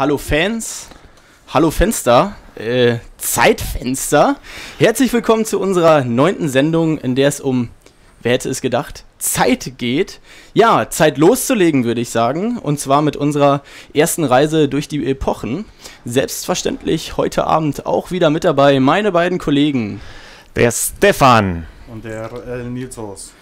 Hallo Fans, hallo Fenster, äh, Zeitfenster. Herzlich willkommen zu unserer neunten Sendung, in der es um, wer hätte es gedacht, Zeit geht. Ja, Zeit loszulegen, würde ich sagen. Und zwar mit unserer ersten Reise durch die Epochen. Selbstverständlich heute Abend auch wieder mit dabei meine beiden Kollegen. Der Stefan. Und der äh, Nilsos.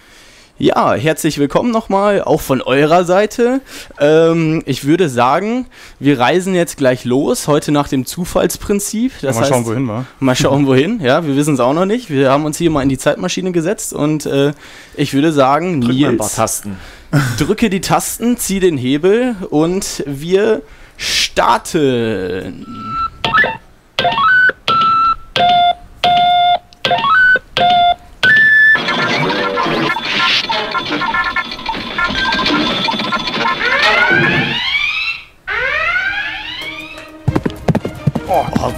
Ja, herzlich willkommen nochmal, auch von eurer Seite. Ähm, ich würde sagen, wir reisen jetzt gleich los, heute nach dem Zufallsprinzip. Das mal heißt, schauen, wohin wir. Mal schauen, wohin. Ja, wir wissen es auch noch nicht. Wir haben uns hier mal in die Zeitmaschine gesetzt und äh, ich würde sagen, Drück mal ein paar Nils, Tasten. drücke die Tasten, zieh den Hebel und wir starten.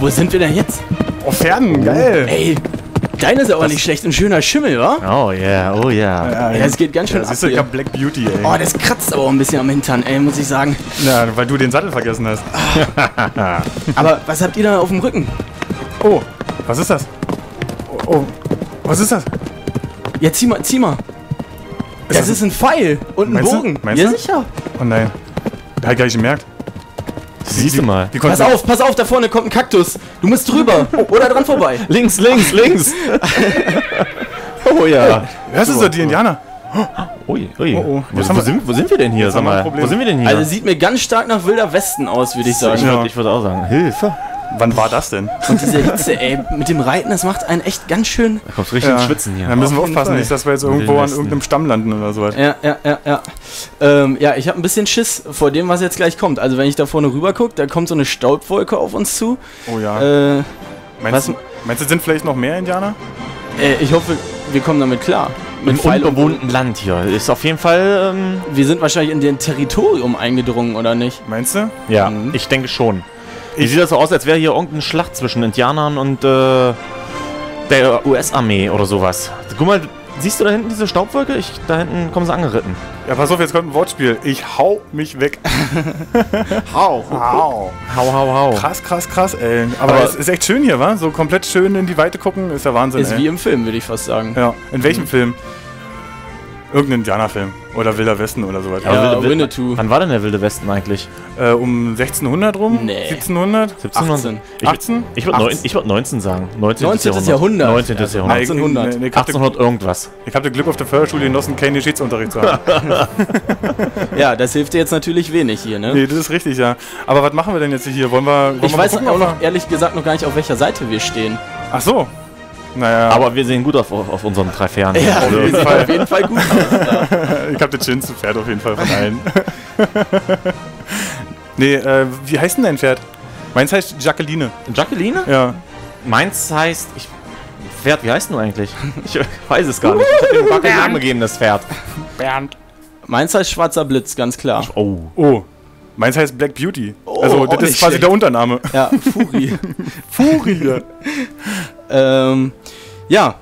Wo sind wir denn jetzt? Oh, Pferden, geil. Ey, deine ist aber nicht schlecht. Ein schöner Schimmel, wa? Oh yeah, oh yeah. Ja, das geht ganz schön Ja, ab ich hier. hab Black Beauty, ey. Oh, das kratzt aber auch ein bisschen am Hintern, ey, muss ich sagen. Na, weil du den Sattel vergessen hast. Aber was habt ihr da auf dem Rücken? Oh, was ist das? Oh, oh was ist das? Ja, zieh mal, zieh mal. Ist das das ist ein Pfeil und ein Meinst du? Bogen. Meinst ja, du? sicher. Oh nein. Ich gar nicht gemerkt. Siehst du mal. Wie Pass auf, pass auf, da vorne kommt ein Kaktus. Du musst drüber oder dran vorbei. Links, links, links. oh ja. Das ist doch die Indianer. Ui, ui. Oh, oh. Wo, wo, sind, wo sind wir denn hier? Sag mal. Wo sind wir denn hier? Also sieht mir ganz stark nach Wilder Westen aus, würde ich sagen. Ja. würde ich würd auch sagen. Hilfe. Wann war das denn? Und diese Hitze, ey, mit dem Reiten, das macht einen echt ganz schön. Da kommst richtig ins Schwitzen hier. Da müssen wir aufpassen, nicht, dass wir jetzt irgendwo an irgendeinem Stamm landen oder sowas. Ja, ja, ja, ja. Ähm, ja, ich habe ein bisschen Schiss vor dem, was jetzt gleich kommt. Also wenn ich da vorne rüber gucke, da kommt so eine Staubwolke auf uns zu. Oh ja. Äh, meinst, was- du, meinst du, sind vielleicht noch mehr Indianer? äh, ich hoffe, wir kommen damit klar. Im Pfeil und unbewohnten Land hier. Ist auf jeden Fall, ähm, Wir sind wahrscheinlich in den Territorium eingedrungen, oder nicht? Meinst du? ja, Mhm. ich denke schon. Ich- sieht das so aus, als wäre hier irgendeine Schlacht zwischen Indianern und äh, der US-Armee oder sowas? Guck mal, siehst du da hinten diese Staubwolke? Ich, da hinten kommen sie angeritten. Ja, pass auf, jetzt kommt ein Wortspiel. Ich hau mich weg. Hau. Hau. Hau, hau, hau. Krass, krass, krass, ey. Aber, Aber- es ist echt schön hier, wa? So komplett schön in die Weite gucken, ist ja Wahnsinn, Ist ey. wie im Film, würde ich fast sagen. Ja, in welchem Film? Irgendein Indianerfilm. Oder Wilder Westen oder sowas. Aber Ja, Wilde- Winnetou. Wann war denn der Wilde Westen eigentlich? Äh, um 1600 rum? Nee. 1700? 1700? 18. Ich, 18? Ich würde neun, ich würd 19 sagen. 19. 19. Jahrhundert. 19. Also Jahrhundert. ich, 1800. nee, nee, ich hab 1800 irgendwas. Ich habe Glück auf der Förderschule genossen, keinen Geschichtsunterricht zu haben. Ja, das hilft dir jetzt natürlich wenig hier, ne? nee, das ist richtig, ja. Aber was machen wir denn jetzt hier? Wollen wir. Wollen Ich wir weiß mal auch gucken, noch, ehrlich gesagt noch gar nicht, auf welcher Seite wir stehen. Ach so. Naja, Aber wir sehen gut auf, auf, unseren drei Fähren. Ja, auf jeden Fall. auf jeden Fall gut aus. ich habe das schönste Pferd auf jeden Fall von allen. nee, äh, wie heißt denn dein Pferd? Meins heißt Jacqueline. Jacqueline? Ja. Meins heißt. Ich, Pferd, wie heißt du eigentlich? Ich weiß es gar nicht. Ich hab dem keinen Namen gegeben, das Pferd. Bernd. Meins heißt Schwarzer Blitz, ganz klar. Oh. Oh. Meins heißt Black Beauty. Oh, also, das ist nicht quasi schlecht. der Untername. Ja, Furi. Furie. ähm, ja,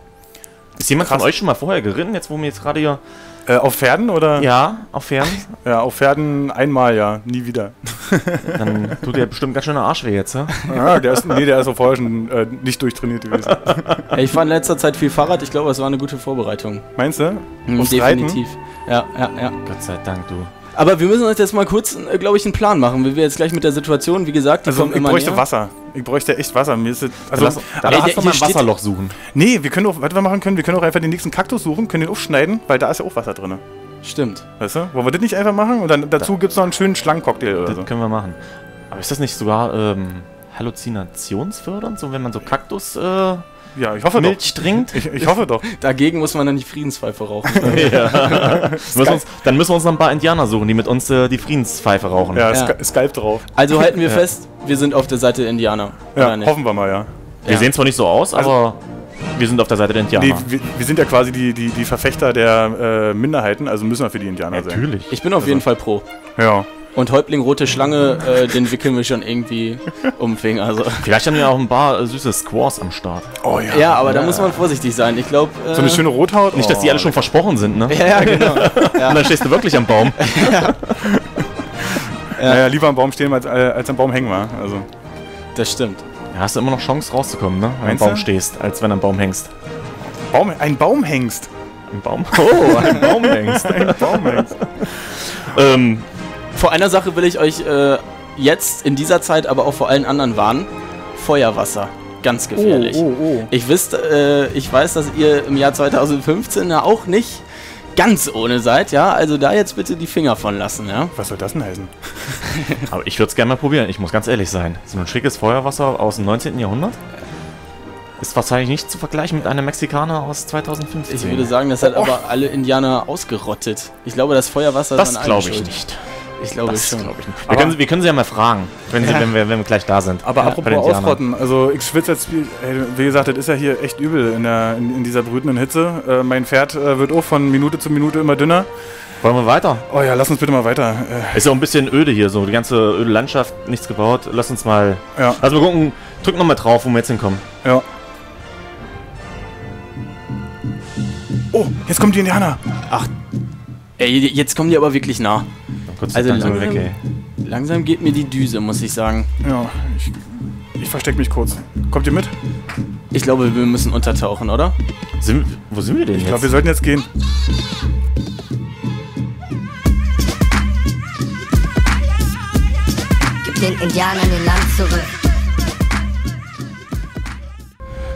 Ist jemand Krass. von euch schon mal vorher geritten, jetzt wo wir jetzt gerade hier. äh, auf Pferden oder? Ja, auf Pferden? Ja, auf Pferden einmal, ja. Nie wieder. Dann tut dir bestimmt ganz schön der Arsch weh jetzt, ja? Ah, der ist, nee, der ist auch vorher schon äh, nicht durchtrainiert gewesen. ja, ich fahre in letzter Zeit viel Fahrrad. Ich glaube, es war eine gute Vorbereitung. Meinst du? Hm, Aufs Definitiv. Ja, ja, ja. Gott sei Dank, du. Aber wir müssen uns jetzt mal kurz, äh, glaube ich, einen Plan machen, wie wir jetzt gleich mit der Situation, wie gesagt, die Also, kommt ich immer bräuchte näher. Wasser. Ich bräuchte echt Wasser. Mir ist Also, lass, da Ey, lass doch mal ein Wasserloch suchen. nee, wir können auch, was wir machen können, wir können auch einfach den nächsten Kaktus suchen, können den aufschneiden, weil da ist ja auch Wasser drin. Stimmt. Weißt du? Wollen wir das nicht einfach machen? Und dann dazu gibt es noch einen schönen Schlangencocktail oder Das so. können wir machen. Aber ist das nicht sogar ähm, halluzinationsfördernd, so wenn man so Kaktusmilch äh, Ja, ich hoffe Milch trinkt? doch. Ich, ich hoffe doch. Dagegen muss man dann die Friedenspfeife rauchen. ja. müssen uns, dann müssen wir uns noch ein paar Indianer suchen, die mit uns äh, die Friedenspfeife rauchen. Ja, Ja. Sky- Skype drauf. Also halten wir Ja. fest, wir sind auf der Seite der Indianer. Ja, hoffen wir mal, ja. Wir Ja. sehen zwar nicht so aus, Also- aber wir sind auf der Seite der Indianer. Nee, wir, wir sind ja quasi die, die, die Verfechter der äh, Minderheiten, also müssen wir für die Indianer sein. Natürlich. Ich bin auf jeden Fall pro. Ja. Und Häuptling Rote Schlange, äh, den wickeln wir schon irgendwie um den Finger. Also. Vielleicht haben wir auch ein paar äh, süße Squaws am Start. Oh ja. Ja, aber da muss man vorsichtig sein. Ich glaube. Äh, So eine schöne Rothaut. Nicht, dass die Oh. alle schon versprochen sind, ne? Ja, ja, genau. Und dann stehst du wirklich am Baum. Naja, lieber am Baum stehen als, äh, als am Baum hängen war. Also, Das stimmt. Ja, hast du immer noch Chance rauszukommen, ne? Wenn du am Baum stehst, als wenn du am Baum hängst. Baum, ein Baum hängst. Ein Baum? Oh, ein Baum hängst. Ein Baum hängst. ähm, Vor einer Sache will ich euch äh, jetzt in dieser Zeit, aber auch vor allen anderen warnen. Feuerwasser. Ganz gefährlich. Oh, oh, oh. Ich, wisst, äh, ich weiß, dass ihr im Jahr 2015 ja auch nicht ganz ohne seid, ja. Also da jetzt bitte die Finger von lassen, ja. Was soll das denn heißen? aber ich würde es gerne mal probieren. Ich muss ganz ehrlich sein. So ein schickes Feuerwasser aus dem 19. Jahrhundert ist wahrscheinlich nicht zu vergleichen mit einem Mexikaner aus 2015. Ich würde sagen, das hat aber alle Indianer ausgerottet. Ich glaube, das Feuerwasser das an allem glaube ich nicht. Ich glaube Das schon. glaube ich nicht. Wir, können, wir können sie ja mal fragen, wenn, sie, Ja. wenn, wir, wenn wir gleich da sind. Aber Ja, bei apropos ausrotten, also ich schwitze jetzt, wie, gesagt, das ist ja hier echt übel in, der, in, in dieser brütenden Hitze. Äh, mein Pferd äh, wird auch von Minute zu Minute immer dünner. Wollen wir weiter? Oh ja, lass uns bitte mal weiter. Äh, Ist auch ein bisschen öde hier, so die ganze öde Landschaft, nichts gebaut. Lass uns mal. ja, Also wir gucken, drück nochmal drauf, wo wir jetzt hinkommen. ja. Oh, jetzt kommt die Indianer. Ey, jetzt kommen die aber wirklich nah. Dann kurz Also langsam langsam- weg, ey. Langsam geht mir die Düse, muss ich sagen. Ja, ich, ich versteck mich kurz. Kommt ihr mit? Ich glaube, wir müssen untertauchen, oder? Sind, wo sind wir denn Ich jetzt? glaube, wir sollten jetzt gehen. Gib den Indianern ihr Land zurück.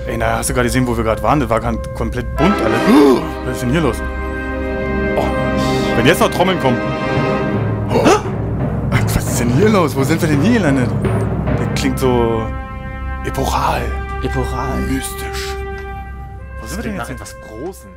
Ey, na, hast du gerade gesehen, wo wir gerade waren? Das war ganz komplett bunt alles. Was ist denn hier los? Oh, wenn jetzt noch Trommeln kommen. Was ist denn hier los? Wo sind wir denn hier gelandet? Das klingt so epochal, Epochal. mystisch. Wo sind wir denn nach jetzt? hin? etwas Großen.